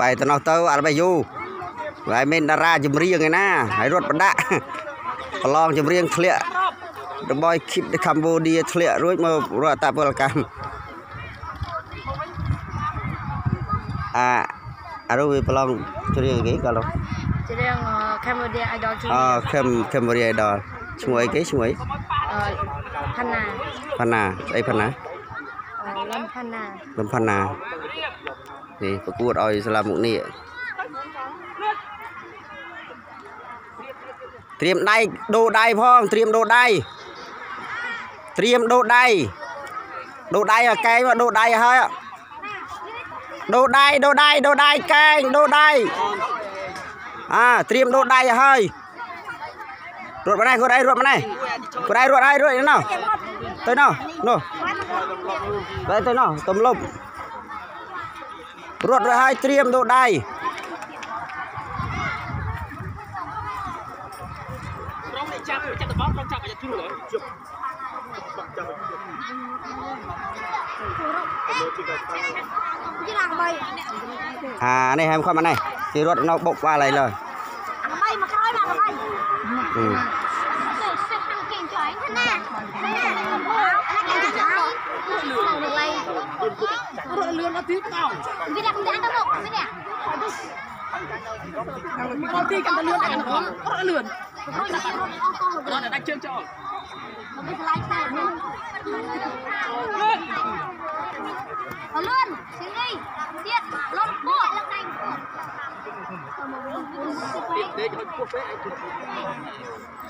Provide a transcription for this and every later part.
បែរទៅនោះទៅអត់បាយយូរហើយមានតារាចម្រៀងឯណាហើយរត់បដាក់ប្រឡងចម្រៀងធ្លាក់របស់ Keep the Cambodia ធ្លាក់រួចមករត់អតពលកម្មអាអានោះវាប្រឡងចម្រៀងគេកាលនោះ Chị đang uh, Cambodia Idol អ Junior ខេម Cambodia Idol ឈ្មោះអីគេឈ្មោះអី uh, Hana ផាណាស្អីផាណា uh, Lam Hana លំផាណា នេះប្រកួតឲ្យសាលាមុខនេះត្រៀមដៃដូរដៃផងត្រៀមដូរដៃត្រៀមដូរដៃដូរដៃឲ្យកែងមកដូរដៃឲ្យហើយដូរដៃដូរដៃដូរដៃកែងដូរដៃអាត្រៀមដូរដៃឲ្យហើយរត់មកនេះគាត់ឯងរត់មកនេះគាត់ឯងរត់ហើយរត់ទៅណោះទៅណោះនោះទៅទៅណោះទំលប់ រត់ទៅឲ្យត្រៀមដូរដៃក្រុមនេះចាប់ចាប់តបក្រុមចាប់អាយ៉ាជ្រុលជប់ Chị làm bay អានេះហែមគាត់មកនេះគេរត់នៅបុកបាល់ហើយលើ Ăn bay mà coi mà ăn bay អឺ Để sẽ thằng kiện cho anh thân nè Nè Anh Rồi lươn nó tiếp tao. Vì đã không đã đâu không, mới đẻ. Nó tí cầm lươn ăn nó nó lươn. Rồi nó ăn nó con. Nó đã đặt chân cho. Nó bị lại sao. Nó lươn, xin đi. Tiết, lột bộ.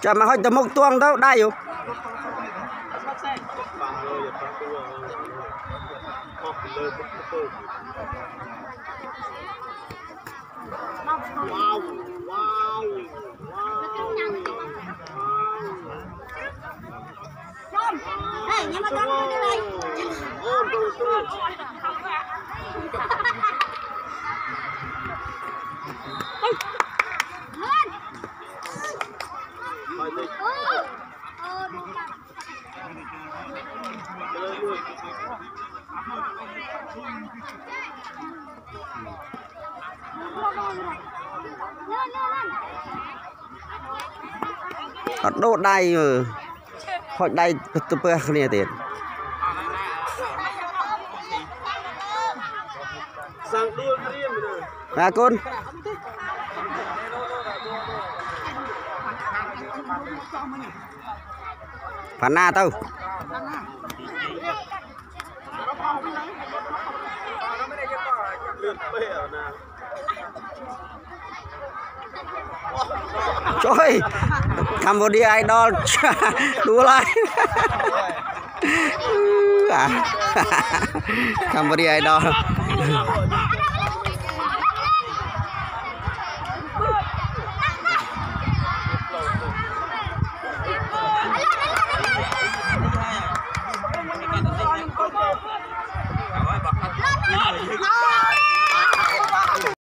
Chà mà hỏi tầm mốc tuông đâu, đai vô popular with the soldiers. Wow, wow, wow. Hey, nhưng mà con đi đây. Ôm tôi xuống. អត់ដូរដៃមើលហុចដៃទៅពើគ្នាទៀតសាំងដួលត្រៀមទៅណាកូនផាណាទៅលឿនពេកណា ช่วยทำบอดี้ไอดอลดูอะไรทำบอดี้ไอดอล